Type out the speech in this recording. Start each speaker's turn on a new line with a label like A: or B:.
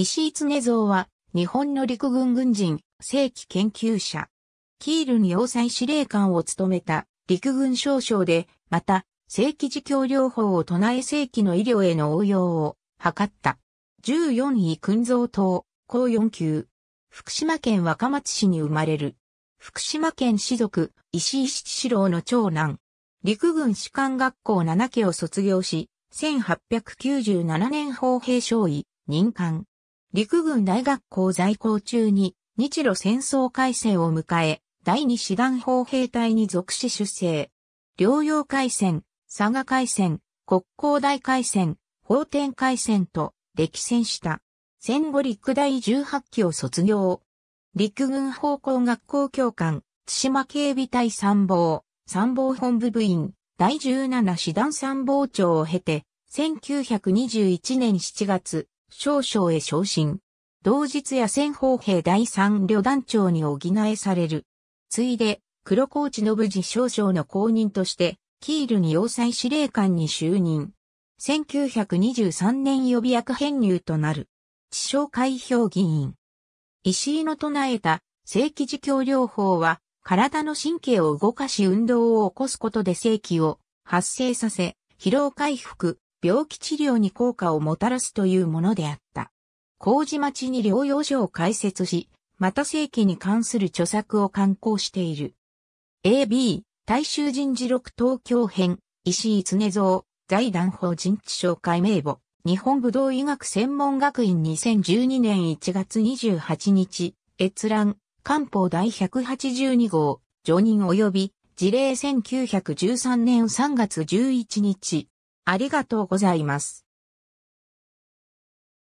A: 石井常蔵は、日本の陸軍軍人、正規研究者。キールに要塞司令官を務めた陸軍少将で、また、正規自供療法を唱え正規の医療への応用を図った。14位訓造島、高4級。福島県若松市に生まれる。福島県士族、石井七四郎の長男。陸軍士官学校7期を卒業し、1897年砲兵少尉、任官。陸軍大学校在校中に日露戦争改正を迎え、第二師団砲兵隊に属し出征。両洋海戦、佐賀海戦、国交大海戦、法天海戦と歴戦した。戦後陸大18期を卒業。陸軍砲工学校教官、津島警備隊参謀、参謀本部部員、第17師団参謀長を経て、1921年7月、少将へ昇進。同日や戦砲兵第三旅団長に補えされる。ついで、黒高知の武士少将の公認として、キールに要塞司令官に就任。1923年予備役編入となる。地商開票議員。石井の唱えた正規自供療法は、体の神経を動かし運動を起こすことで正規を発生させ、疲労回復、病気治療に効果をもたらすというものであった。麹町に療養所を開設し、また正規に関する著作を刊行している。AB、大衆人事録東京編、石井常蔵、財団法人地紹介名簿、日本武道医学専門学院2012年1月28日、閲覧、官報第182号、常任及び、事例1913年3月11日。ありがとうございます。